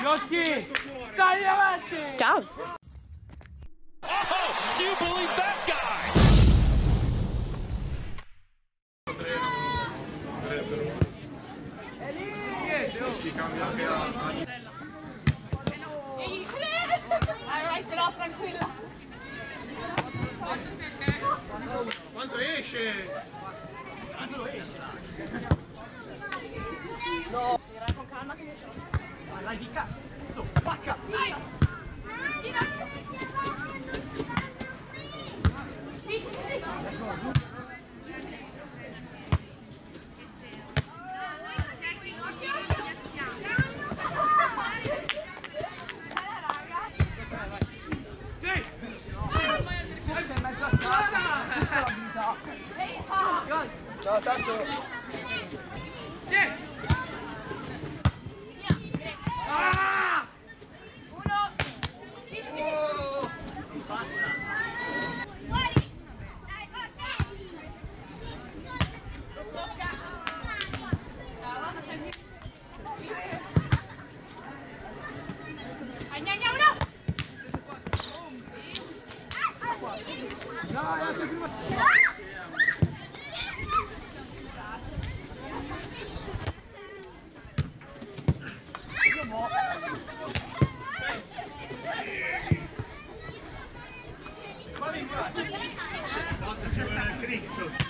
Bioschi, stai avanti! Ciao! Oh, do you believe that guy? Vai, vai, ce l'ho tranquilla. Quanto esce? Dai, di cazzo, pacca! Sì! Sei in mezzo a strada! Questa è l'abilità! Ciao, certo! Victor.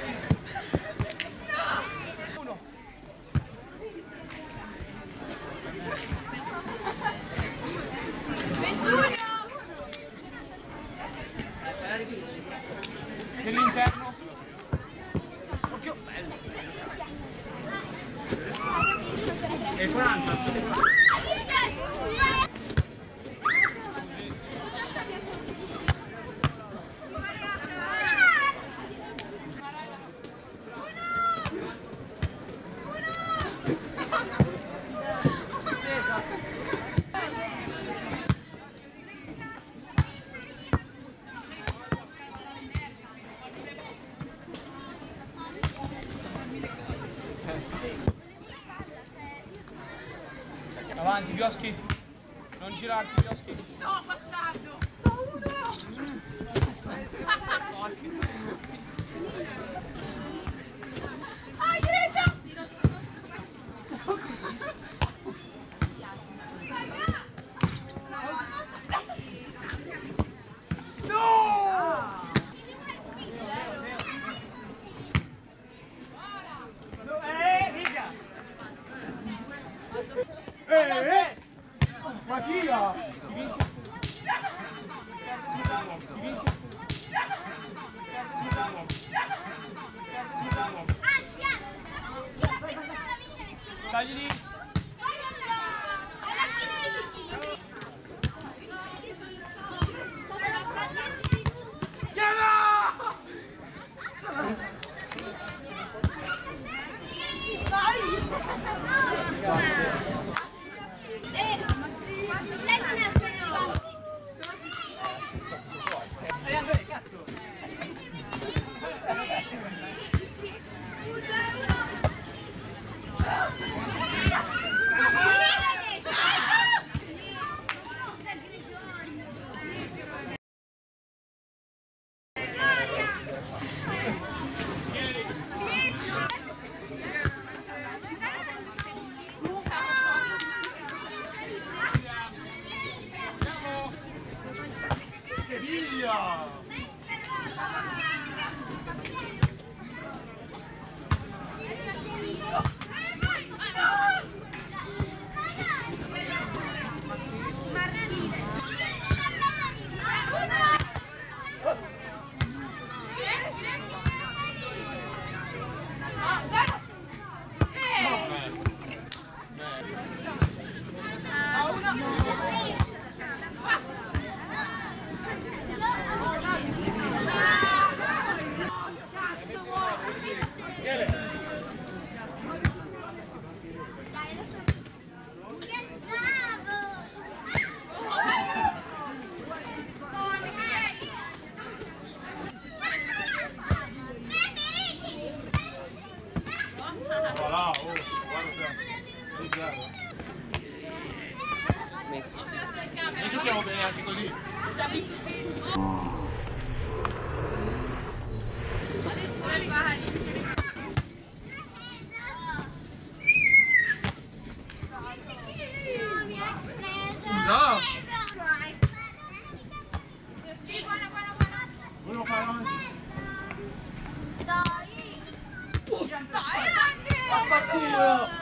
Nell'interno! Avanti, Bioschi! Non girarti, Bioschi! No, 对啊对 Hallelujah. Dai! Dai! Dai!